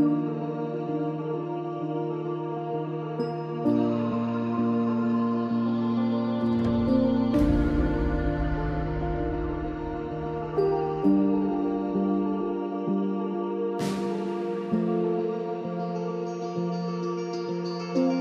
Lord.